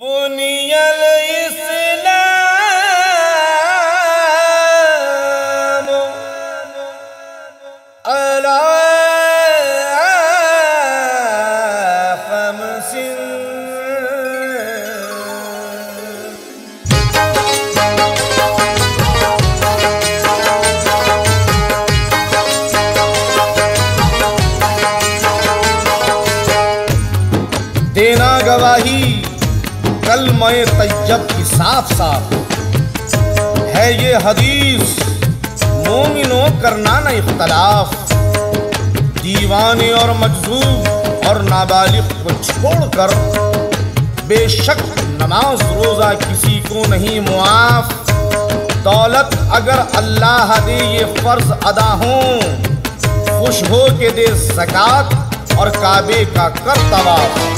بني الإسلام على خمس دینا گواہی کلمہ طیب کی صاف صاف۔ ہے یہ حدیث، مومنوں کرنا نہ اختلاف۔ دیوانے اور مجذوب اور نابالغ کو چھوڑ کر بے شک نماز روزہ کسی کو نہیں معاف۔ دولت اگر اللہ دے یہ فرض ادا ہوں، خوش ہو کے دے زکات اور کعبے کا کر طواف۔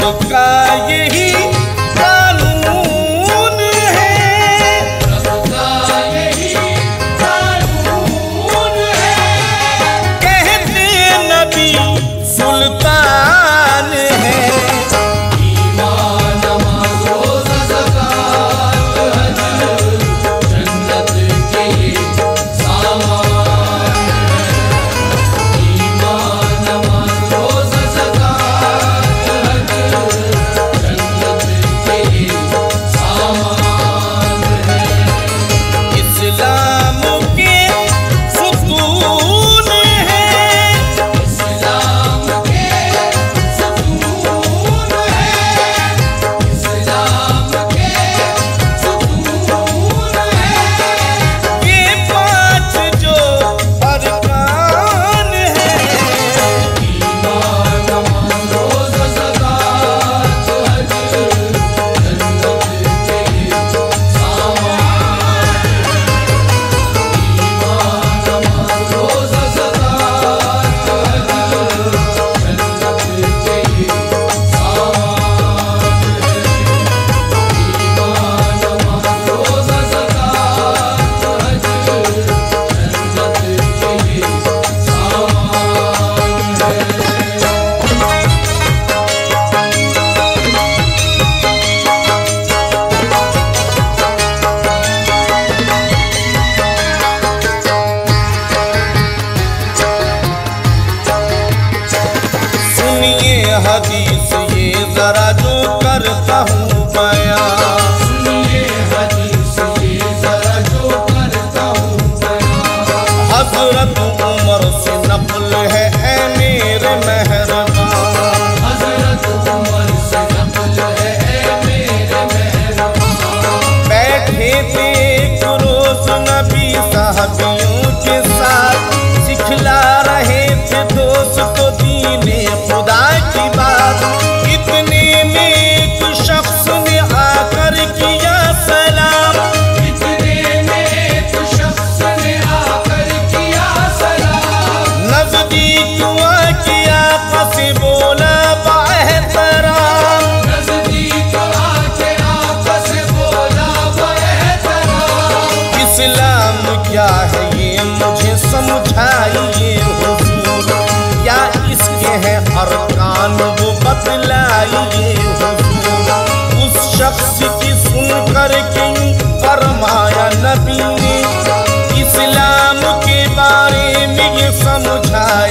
سب کا یہی اس شخص کی سن کر کے فرمایا نبی اسلام کے بارے میں یہ سمجھایا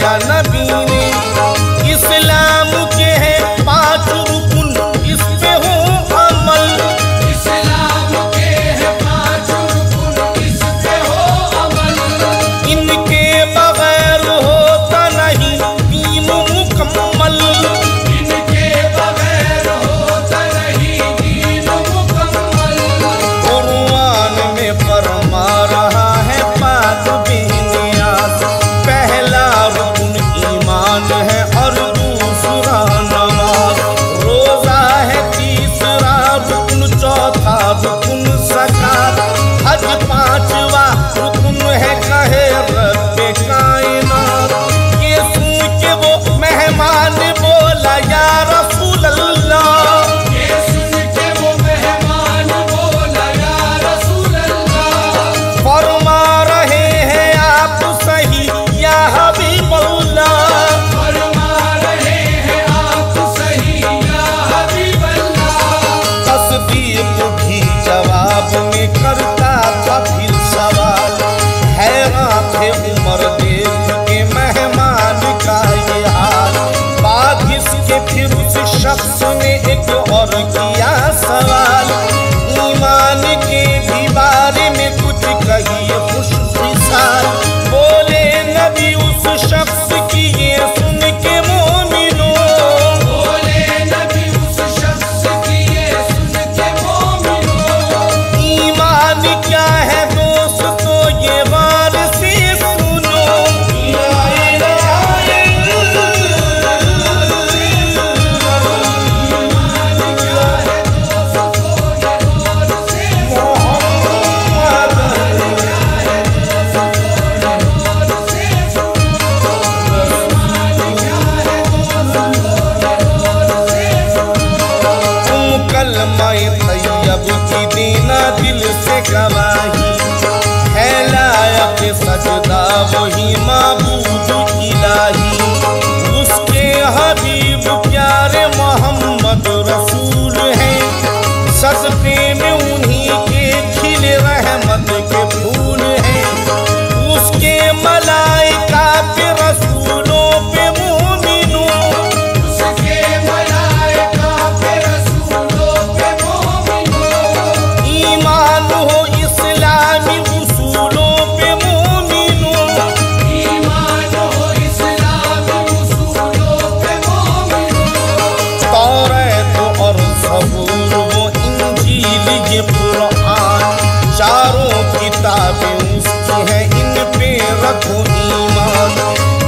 یہ قرآن چاروں کتابیں جو ہیں، ان پہ رکھو ایمان۔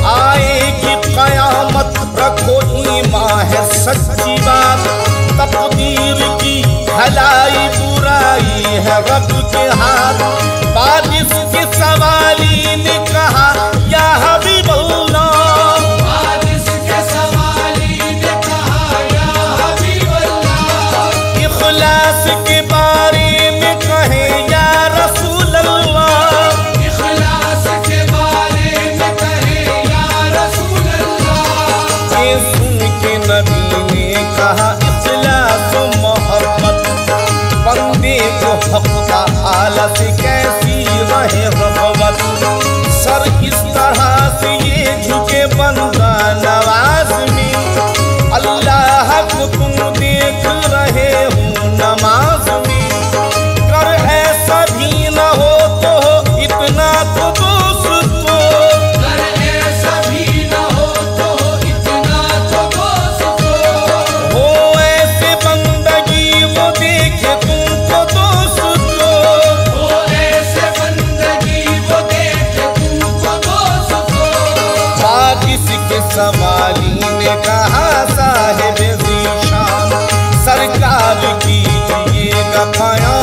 آئے گی قیامت رکھو ایمان ہے، سچی بات تقدیر کی بھلائی برائی ہے، رب سے کیسی رہے رغبت سر اس طرح سے یہ جھکے بندہ نواز میں up my arms.